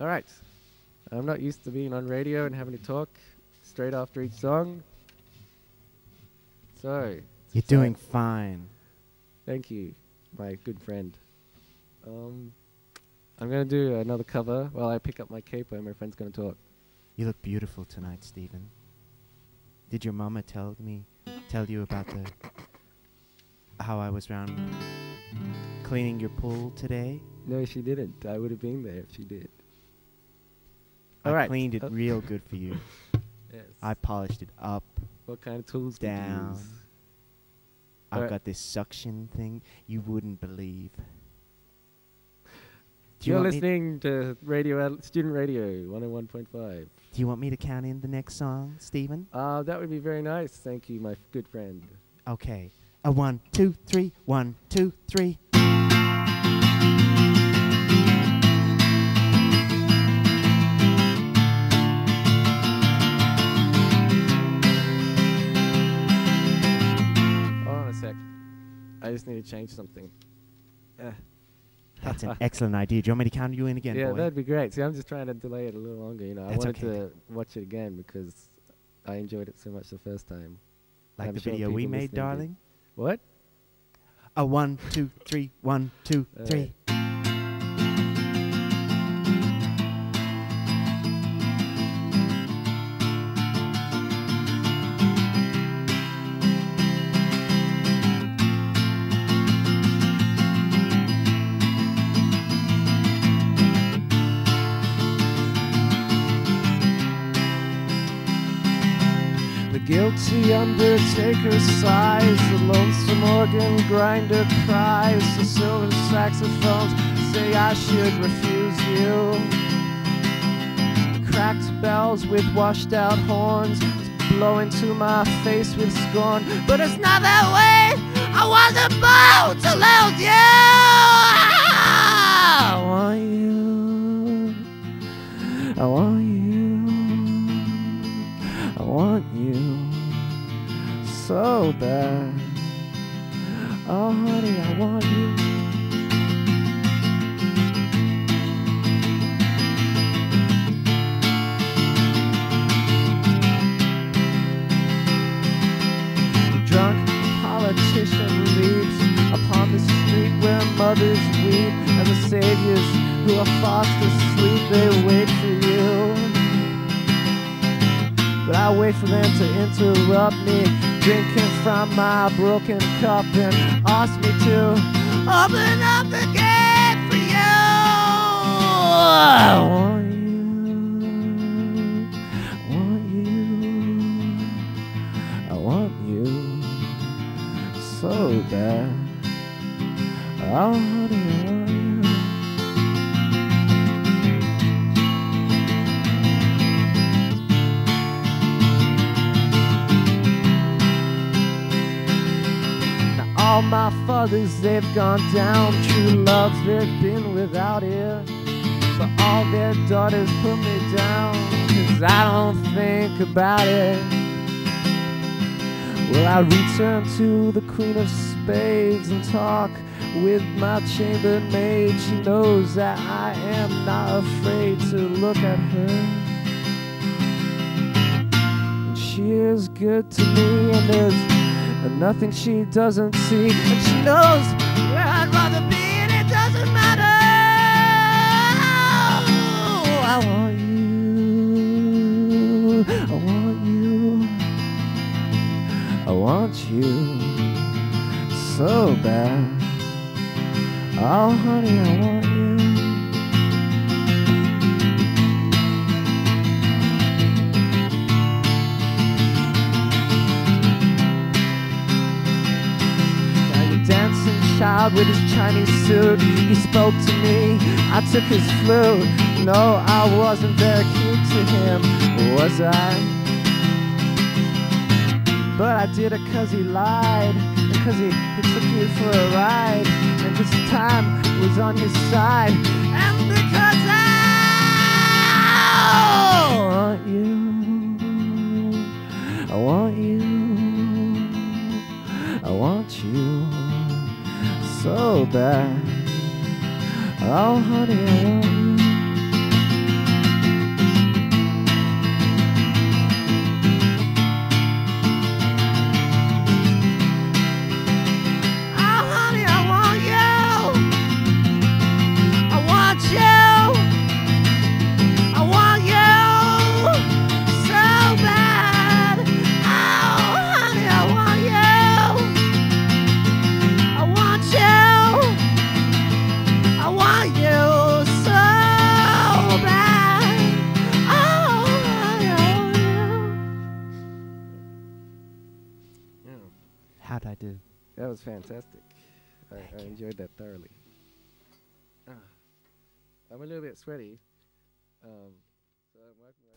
All right. I'm not used to being on radio and having to talk straight after each song. So, You're doing fine. Thank you, my good friend. Um, I'm going to do another cover while I pick up my capo and my friend's going to talk. You look beautiful tonight, Stephen. Did your mama tell me, tell you about the how I was round cleaning your pool today? No, she didn't. I would have been there if she did. I All right. cleaned it Uh, real good for you. Yes. I polished it up. what kind of tools did you down. use? I've Alright. got this suction thing you wouldn't believe. Do you, You're me, listening to radio, Ad- student radio 101.5. do you want me to count in the next song, Stephen? Uh, that would be very nice. Thank you, my good friend. Okay. A one, two, three, one, two, three. Just need to change something. That's an excellent idea. Do you want me to count you in again, yeah, boy? that'd be great. See, I'm just trying to delay it a little longer. You know, I That's wanted okay. to watch it again because I enjoyed it so much the first time. like I'm the sure video we made, did. darling. What? A one, two, three, one, two, Uh, three. Guilty undertaker sighs, the lonesome organ grinder cries, the silver saxophones say I should refuse you. Cracked bells with washed out horns blow into my face with scorn, but it's not that way. I wasn't born to lose you. So bad. Oh, honey, I want you. The drunk politician leaps upon the street where mothers weep, and the saviors who are fast asleep, they wait for you. But I wait for them to interrupt me, drinking from my broken cup, and ask me to open up the gate for you. I want you. Want you. I want you so bad. Oh, honey, all my fathers, they've gone down. True loves, they've been without it. But all their daughters put me down. Cause I don't think about it. Will I return to the Queen of Spades and talk with my chambermaid? She knows that I am not afraid to look at her. And she is good to me, and there's nothing she doesn't see. And she knows where I'd rather be, and it doesn't matter. I want you. I want you. I want you so bad. Oh, honey, I want you. With his Chinese suit, he spoke to me. I took his flute. No, I wasn't very cute to him, was I? But I did it cause he lied, and cause he, he took you for a ride, and this time was on his side, and because I want you, I want you, I want you so bad. Oh, honey, I you. How'd I do? That was fantastic. I, I enjoyed that thoroughly. Ah, I'm a little bit sweaty. Um, so I'm walking